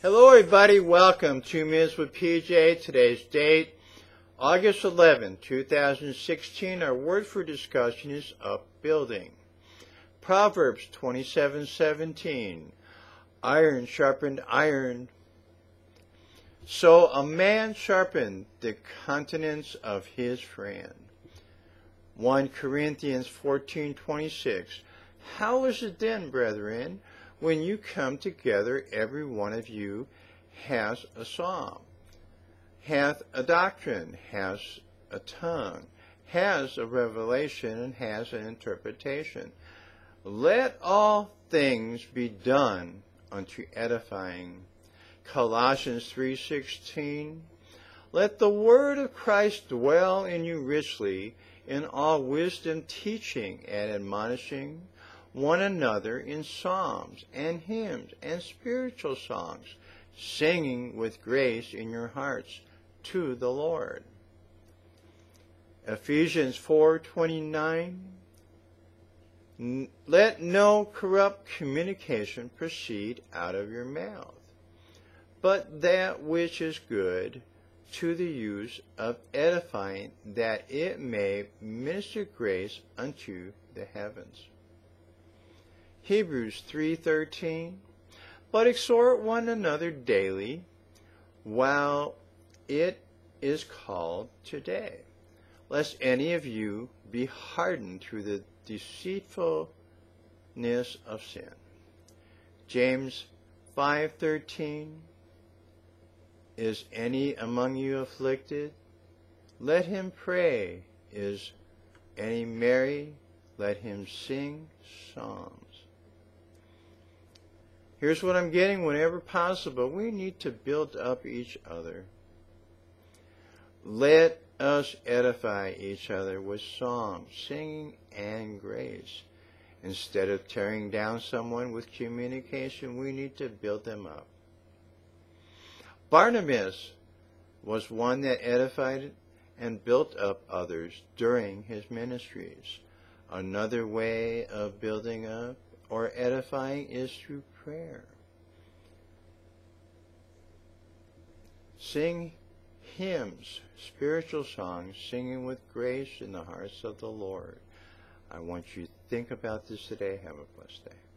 Hello, everybody. Welcome to Minutes with PJ. Today's date, August 11, 2016. Our word for discussion is upbuilding. Proverbs 27:17. Iron sharpened iron. So a man sharpened the countenance of his friend. 1 Corinthians 14:26. How is it then, brethren? When you come together, every one of you has a psalm, hath a doctrine, has a tongue, has a revelation, and has an interpretation. Let all things be done unto edifying. Colossians 3:16 Let the word of Christ dwell in you richly in all wisdom teaching and admonishing one another in psalms and hymns and spiritual songs, singing with grace in your hearts to the Lord. Ephesians 4:29 Let no corrupt communication proceed out of your mouth, but that which is good to the use of edifying, that it may minister grace unto the heavens. Hebrews 3:13 But exhort one another daily while it is called today lest any of you be hardened through the deceitfulness of sin. James 5:13 Is any among you afflicted? Let him pray. Is any merry? Let him sing psalms. Here's what I'm getting whenever possible. We need to build up each other. Let us edify each other with songs, singing, and grace. Instead of tearing down someone with communication, we need to build them up. Barnabas was one that edified and built up others during his ministries. Another way of building up or edifying is through prayer. Sing hymns, spiritual songs, singing with grace in the hearts of the Lord. I want you to think about this today. Have a blessed day.